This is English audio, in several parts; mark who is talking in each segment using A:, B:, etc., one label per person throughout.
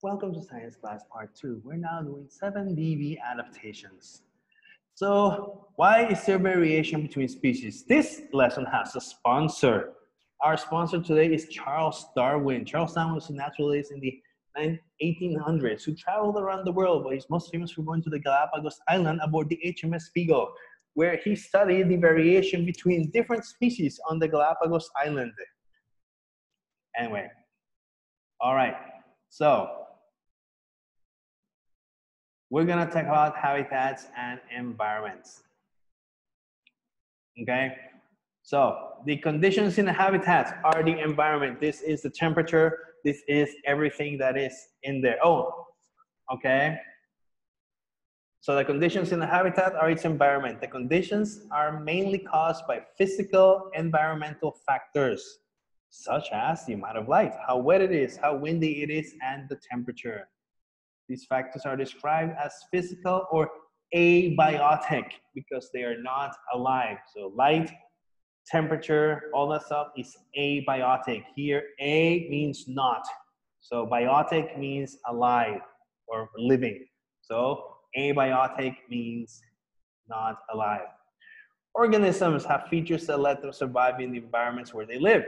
A: Welcome to science class part two. We're now doing 7DV adaptations. So why is there variation between species? This lesson has a sponsor. Our sponsor today is Charles Darwin. Charles Darwin was a naturalist in the 1800s who traveled around the world, but he's most famous for going to the Galapagos Island aboard the HMS Beagle, where he studied the variation between different species on the Galapagos Island. Anyway, all right, so we're gonna talk about habitats and environments. Okay, so the conditions in the habitats are the environment. This is the temperature. This is everything that is in there. Oh, okay. So the conditions in the habitat are its environment. The conditions are mainly caused by physical environmental factors, such as the amount of light, how wet it is, how windy it is, and the temperature. These factors are described as physical or abiotic because they are not alive. So light, temperature, all that stuff is abiotic. Here, A means not. So biotic means alive or living. So abiotic means not alive. Organisms have features that let them survive in the environments where they live.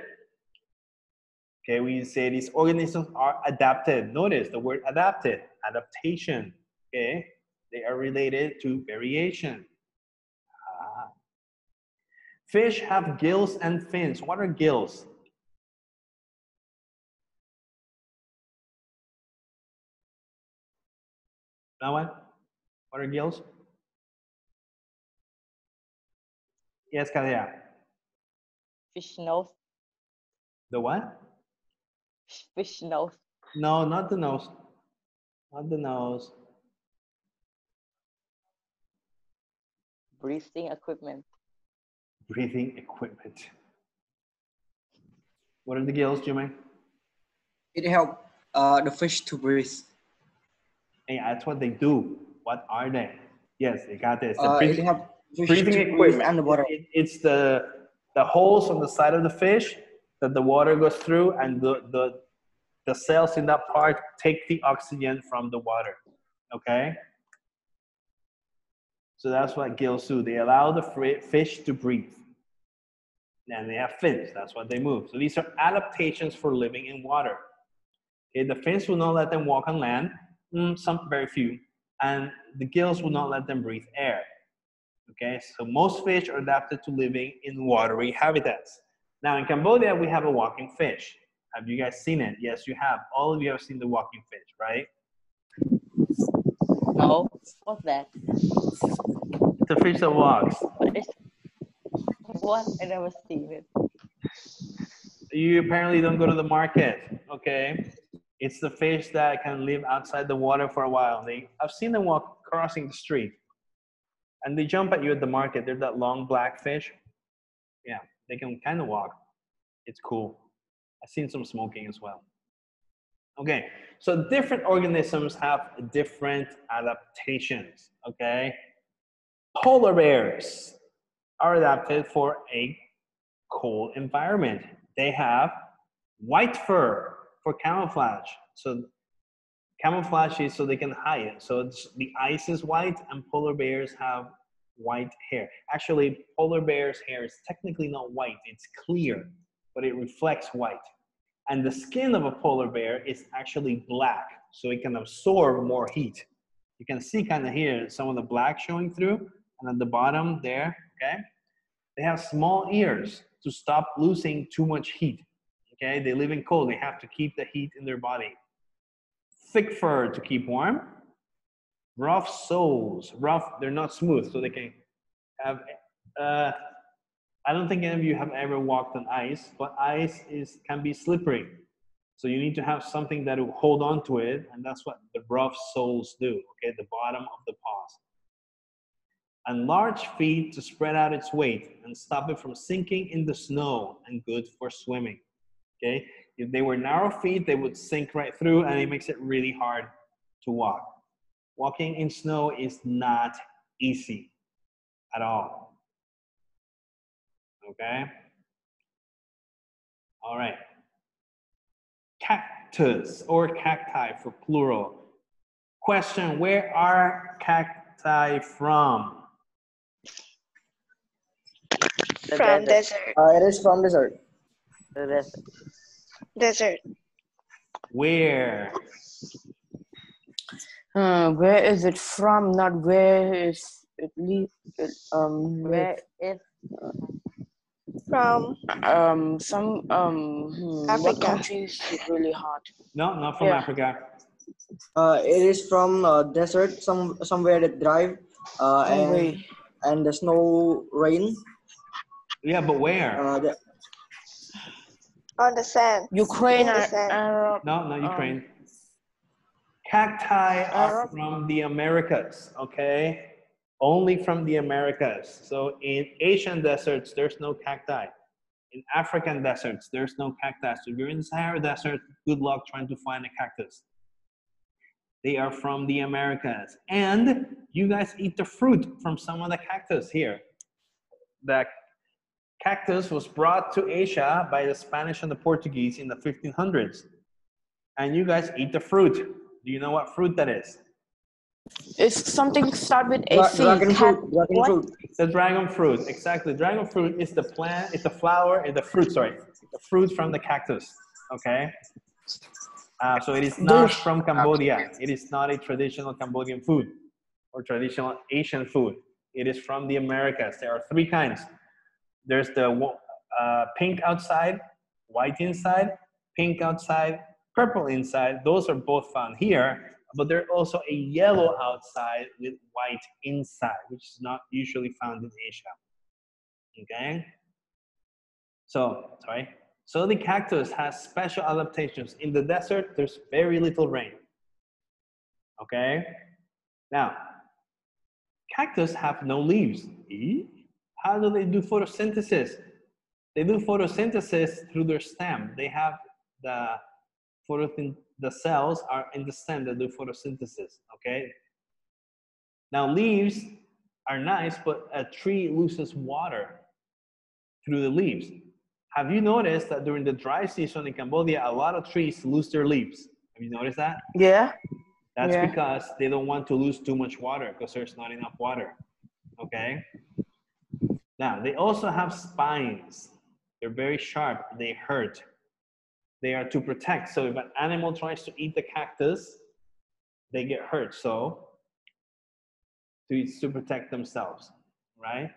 A: Okay, we say these organisms are adapted. Notice the word adapted, adaptation. Okay, they are related to variation. Ah. Fish have gills and fins. What are gills? That one? What are gills? Yes, Kalia.
B: Fish nose.
A: The what?
B: Fish nose.
A: No, not the nose. Not the nose.
B: Breathing equipment.
A: Breathing equipment. What are the gills, Jimmy?
C: It help uh, the fish to breathe.
A: Hey, that's what they do. What are they? Yes, they got this. The
C: Uh, it
A: breathing,
C: help fish
A: breathing
C: to breathe
A: equipment.
C: underwater.
A: It- it's the the holes on the side of the fish that the water goes through, and the the the cells in that part take the oxygen from the water. Okay. So that's what gills do. They allow the fish to breathe. And they have fins. That's what they move. So these are adaptations for living in water. Okay, the fins will not let them walk on land. Mm, some very few, and the gills will not let them breathe air. Okay, so most fish are adapted to living in watery habitats. Now in Cambodia, we have a walking fish. Have you guys seen it? Yes, you have. All of you have seen the walking fish, right?
B: No. What's that?
A: It's a fish that walks.
B: What is what? I never seen it.
A: You apparently don't go to the market, okay? It's the fish that can live outside the water for a while. They, I've seen them walk crossing the street, and they jump at you at the market. They're that long black fish. Yeah, they can kind of walk. It's cool. I've seen some smoking as well. Okay, so different organisms have different adaptations. Okay, polar bears are adapted for a cold environment. They have white fur for camouflage. So camouflage is so they can hide. So the ice is white and polar bears have white hair. Actually, polar bear's hair is technically not white, it's clear, but it reflects white. And the skin of a polar bear is actually black, so it can absorb more heat. You can see kind of here some of the black showing through, and at the bottom there, okay? They have small ears to stop losing too much heat. Okay, they live in cold. They have to keep the heat in their body. Thick fur to keep warm. Rough soles. Rough, they're not smooth, so they can have. Uh, I don't think any of you have ever walked on ice, but ice is can be slippery. So you need to have something that will hold on to it, and that's what the rough soles do. Okay, the bottom of the paws and large feet to spread out its weight and stop it from sinking in the snow and good for swimming. Okay, if they were narrow feet, they would sink right through and it makes it really hard to walk. Walking in snow is not easy at all. Okay, all right. Cactus or cacti for plural. Question, where are cacti from?
B: The
D: From
B: desert.
D: desert.
C: Uh, it is from desert.
B: The desert.
D: Desert.
A: Where?
E: Uh, where is it from? Not where is it leave um
B: Where is
D: From
E: um some um hmm, what
D: Africa.
E: country is really hot?
A: No, not from
E: Yeah.
A: Africa.
C: Uh, it is from uh, desert, some somewhere that dry, uh, and
E: wait.
C: and there's no rain.
A: Yeah, but where?
C: Uh, the,
D: on the sand.
E: Ukraine
D: the sand.
E: Arab
A: No, not
E: um,
A: Ukraine. Cacti are from the Americas, okay? Only from the Americas. So in Asian deserts, there's no cacti. In African deserts, there's no cacti. So if you're in the Sahara Desert, good luck trying to find a cactus. They are from the Americas. And you guys eat the fruit from some of the cactus here. The cactus was brought to Asia by the Spanish and the Portuguese in the 1500s. And you guys eat the fruit. Do you know what fruit that is?
E: It's something start with
C: dra-
E: AC.
C: dragon
E: Cat-
C: fruit. Dragon
E: what?
C: fruit.
A: The dragon fruit, exactly. Dragon fruit is the plant, it's the flower, is the fruit, sorry, the fruit from the cactus, okay? Uh, so it is not from Cambodia. It is not a traditional Cambodian food or traditional Asian food. It is from the Americas. There are three kinds. There's the uh, pink outside, white inside, pink outside, purple inside. Those are both found here, but there's also a yellow outside with white inside, which is not usually found in Asia. Okay? So, sorry. So the cactus has special adaptations. In the desert, there's very little rain. Okay? Now, cactus have no leaves. How do they do photosynthesis? They do photosynthesis through their stem. They have the photosyn- the cells are in the stem that do photosynthesis. Okay. Now leaves are nice, but a tree loses water through the leaves. Have you noticed that during the dry season in Cambodia, a lot of trees lose their leaves? Have you noticed that?
E: Yeah.
A: That's
E: Yeah.
A: because they don't want to lose too much water because there's not enough water. Okay. Now, they also have spines. They're very sharp. They hurt. They are to protect. So if an animal tries to eat the cactus, they get hurt. So to, it's to protect themselves, right?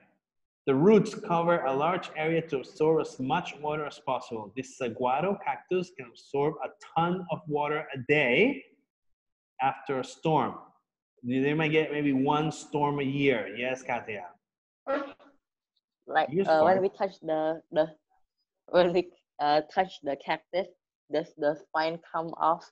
A: The roots cover a large area to absorb as much water as possible. This saguaro cactus can absorb a ton of water a day after a storm. They might get maybe one storm a year. Yes, Katia.
B: like uh, when we touch the the when we uh, touch the cactus, does the spine come off?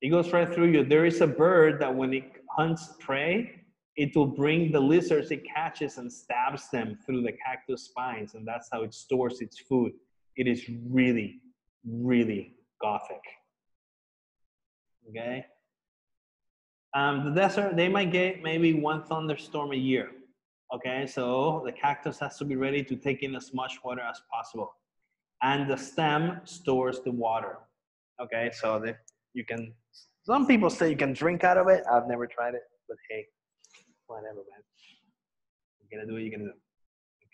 A: It goes right through you. There is a bird that when it hunts prey, it will bring the lizards it catches and stabs them through the cactus spines, and that's how it stores its food. It is really, really gothic. Okay. Um, the desert, they might get maybe one thunderstorm a year. Okay, so the cactus has to be ready to take in as much water as possible. And the stem stores the water. Okay, so the, you can, some people say you can drink out of it. I've never tried it, but hey, whatever, man. You're gonna do what you're gonna do.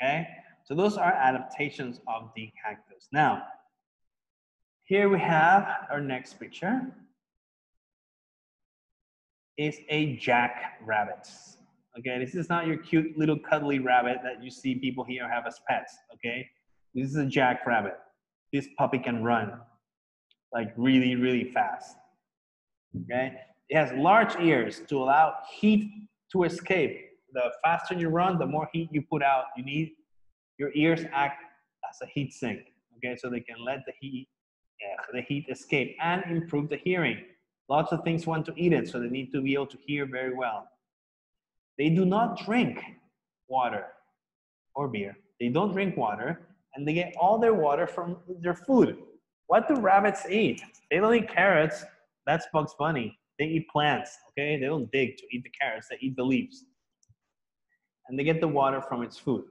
A: Okay, so those are adaptations of the cactus. Now, here we have our next picture. Is a jackrabbit. Okay, this is not your cute little cuddly rabbit that you see people here have as pets. Okay, this is a jackrabbit. This puppy can run like really, really fast. Okay, it has large ears to allow heat to escape. The faster you run, the more heat you put out. You need your ears act as a heat sink. Okay, so they can let the heat, yeah, the heat escape and improve the hearing. Lots of things want to eat it, so they need to be able to hear very well. They do not drink water or beer. They don't drink water, and they get all their water from their food. What do rabbits eat? They don't eat carrots. That's Bugs Bunny. They eat plants, okay? They don't dig to eat the carrots, they eat the leaves. And they get the water from its food.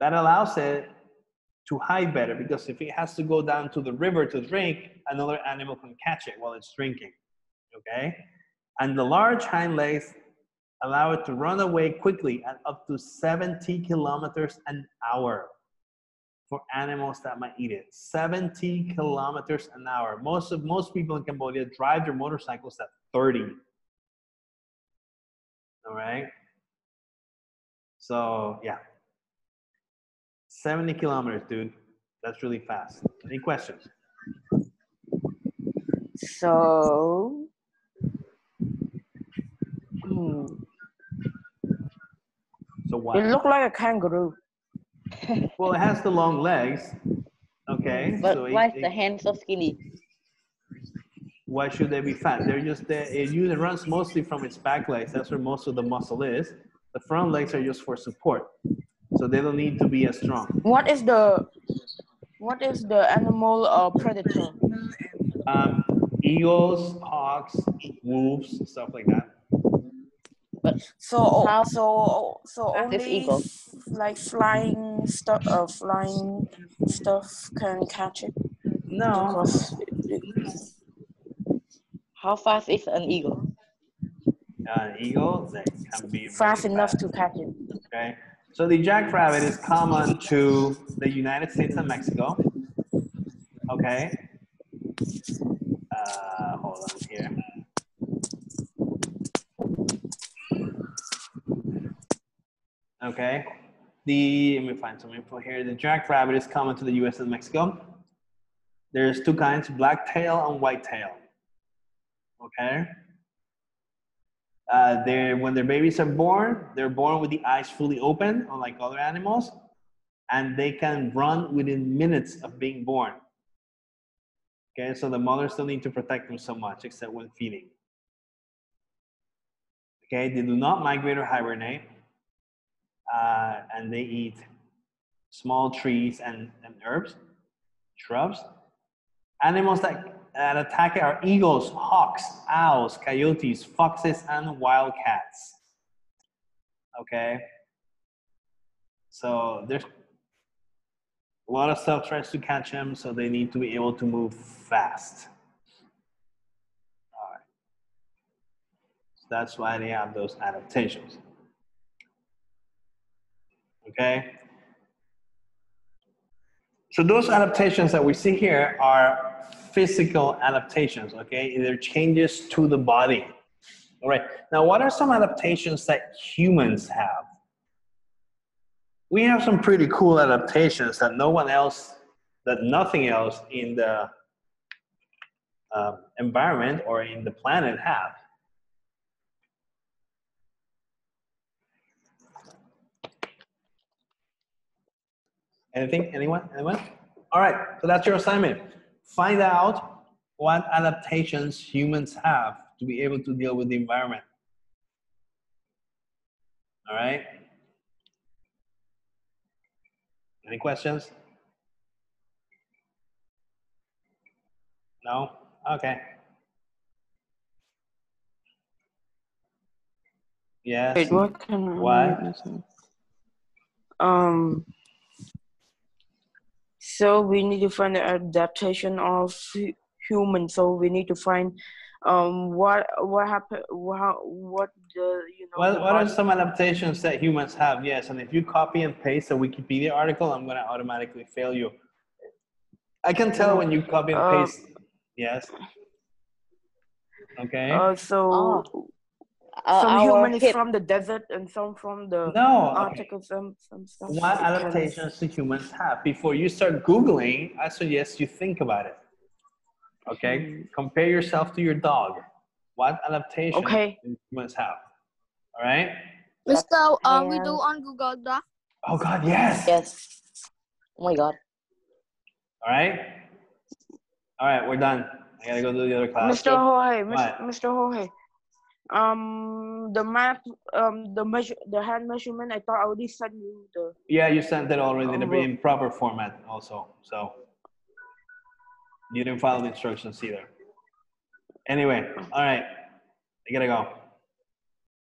A: That allows it to hide better because if it has to go down to the river to drink, another animal can catch it while it's drinking. Okay? And the large hind legs allow it to run away quickly at up to 70 kilometers an hour for animals that might eat it. 70 kilometers an hour. Most of most people in Cambodia drive their motorcycles at 30. All right. So yeah. 70 kilometers, dude. That's really fast. Any questions?
E: So, hmm,
A: So what?
E: it looked like a kangaroo.
A: Well, it has the long legs. Okay.
B: But
A: so
B: why is
A: it-
B: the hand so skinny?
A: why should they be fat? They're just there. It usually runs mostly from its back legs. That's where most of the muscle is. The front legs are just for support, so they don't need to be as strong.
E: What is the what is the animal uh, predator?
A: Um, eagles, hawks, wolves, stuff like that.
E: So
B: How-
E: so so
B: This
E: only
B: eagle.
E: like flying stuff uh, flying stuff can catch it
A: No,
E: because it- it-
B: How fast is an eagle?
A: uh, eagle they can be
E: fast
A: really
E: enough to catch it.
A: Okay, so the jackrabbit is common to the United States and Mexico. Okay. Uh, hold on here. Okay. The let me find some info here. The jackrabbit is common to the U.S. and Mexico. There's two kinds: black tail and white tail. Okay. Uh, they're when their babies are born, they're born with the eyes fully open, unlike other animals, and they can run within minutes of being born. Okay, so the mothers don't need to protect them so much, except when feeding. Okay, they do not migrate or hibernate, uh, and they eat small trees and, and herbs, shrubs. Animals that, that attack are eagles, hawks, owls, coyotes, foxes, and wildcats. Okay. So there's a lot of stuff tries to catch them, so they need to be able to move fast. All right. So that's why they have those adaptations. Okay. So those adaptations that we see here are physical adaptations, okay? They're changes to the body. All right. Now, what are some adaptations that humans have? We have some pretty cool adaptations that no one else, that nothing else in the um, environment or in the planet have. Anything? Anyone? Anyone? All right. So that's your assignment. Find out what adaptations humans have to be able to deal with the environment. All right. Any questions? No? Okay. Yes.
E: Wait, what? Um. So we need to find the adaptation of hu- humans. So we need to find um what what happened how what the you know
A: What, what are some adaptations that humans have? Yes, and if you copy and paste a Wikipedia article, I'm going to automatically fail you. I can tell when you copy and
E: Uh,
A: paste. Yes. Okay.
E: uh, so
B: Uh,
E: some
B: our
E: human is
B: hip.
E: from the desert and some from the
A: no. Okay.
E: Arctic or some some stuff.
A: What adaptations do humans have? Before you start Googling, I suggest you think about it. Okay.
E: Hmm.
A: Compare yourself to your dog. What adaptations
E: Okay.
A: do humans have? All right.
F: Mister, uh, we do on Google Doc.
A: Oh God, yes.
B: Yes. Oh my god.
A: All right. All right, we're done. I gotta go do the other class.
E: Mr. Jorge, Mr. Jorge, um, the map, um, the measure, the hand measurement. I thought I already sent you the.
A: Yeah, you sent it already in,
E: Oh,
A: in proper format also. So you didn't follow the instructions either. Anyway, all right. I gotta go.